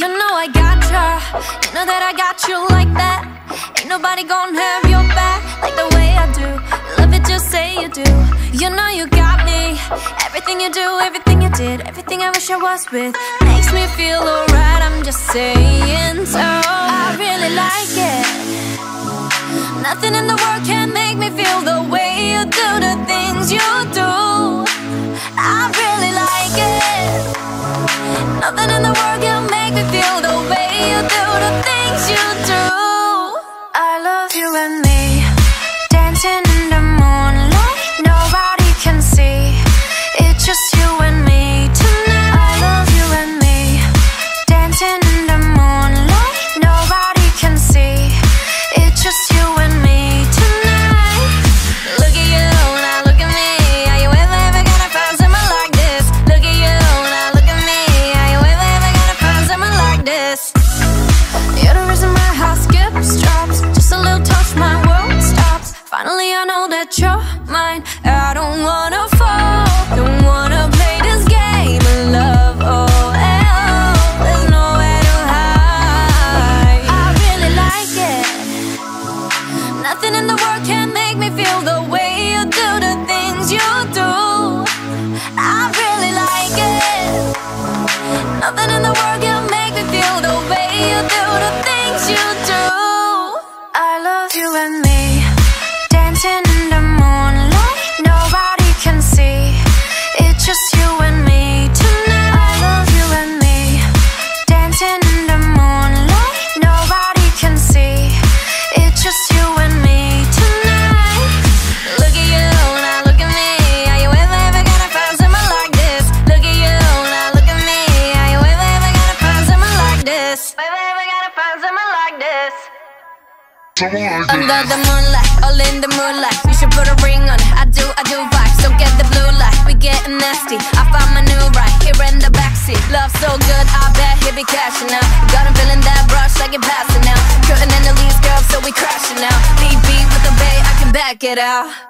You know I got ya You know that I got you like that. Ain't nobody gonna have your back like the way I do. Love it, just say you do. You know you got me. Everything you do, everything you did, everything I wish I was with makes me feel alright. I'm just saying so. I really like it. Nothing in the world can you and me, dancing I know that. I don't wanna fall, don't wanna play this game of love. Oh, oh, there's nowhere to hide. I really like it. Nothing in the world can make me feel the way you do the things you do. I really like it. Nothing in the world Under the moonlight, all in the moonlight. You should put a ring on it. I do, I do vibes. Don't get the blue light. We getting nasty. I found my new right here in the backseat. Love so good, I bet he be cashing out. Got him feeling that rush like it passing out. Curtain in the leaves, girl, so we crashing out. Lead beat with the bay, I can back it out.